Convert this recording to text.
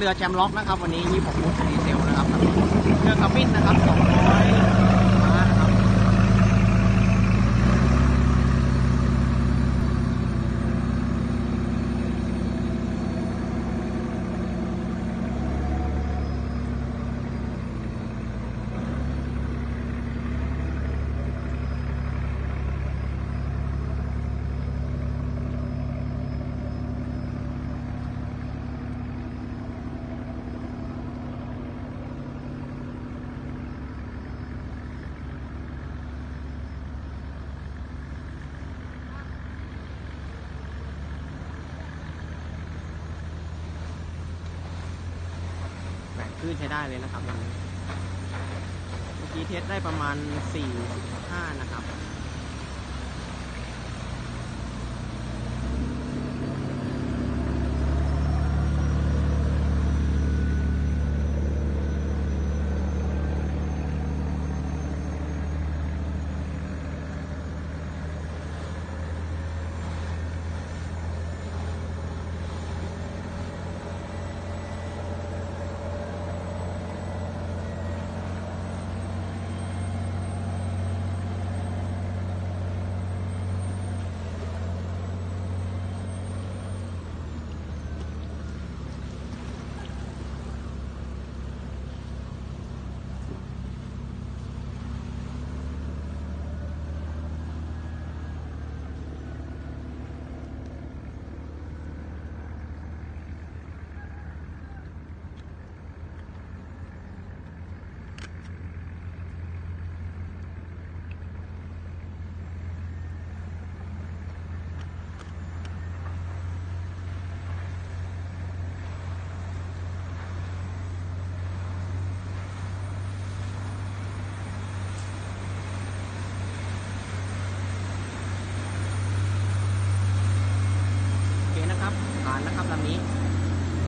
เรือแชมป์ล็อกนะครับ วันนี้26ฟุตดีเซลนะครับเครื่องกระปิ้นนะครับ200ม้านะครับ พื้นใช้ได้เลยนะครับวันนี้ เมื่อกี้เทสได้ประมาณ 45 นะครับ นะครับผ่านนะครับลำนี้